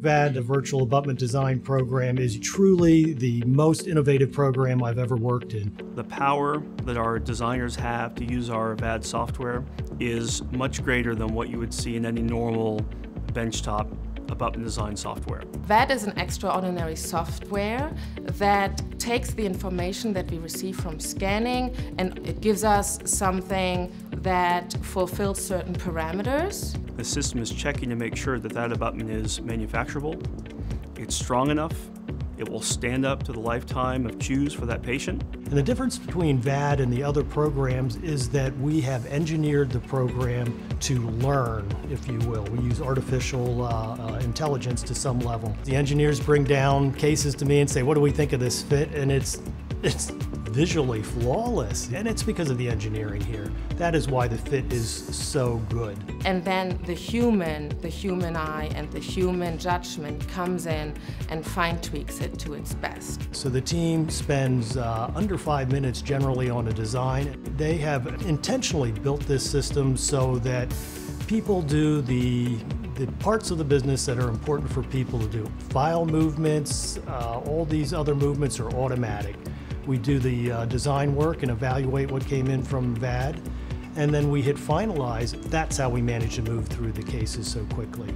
VAD, the Virtual Abutment Design Program, is truly the most innovative program I've ever worked in. The power that our designers have to use our VAD software is much greater than what you would see in any normal benchtop abutment design software. VAD is an extraordinary software that takes the information that we receive from scanning and it gives us something that fulfills certain parameters. The system is checking to make sure that that abutment is manufacturable, it's strong enough, it will stand up to the lifetime of chews for that patient. And the difference between VAD and the other programs is that we have engineered the program to learn, if you will. We use artificial uh, uh, intelligence to some level. The engineers bring down cases to me and say, what do we think of this fit? And it's, it's visually flawless. And it's because of the engineering here. That is why the fit is so good. And then the human, the human eye and the human judgment comes in and fine tweaks it to its best. So the team spends uh, under five minutes generally on a design. They have intentionally built this system so that people do the the parts of the business that are important for people to do. File movements, uh, all these other movements are automatic. We do the uh, design work and evaluate what came in from VAD, and then we hit finalize. That's how we manage to move through the cases so quickly.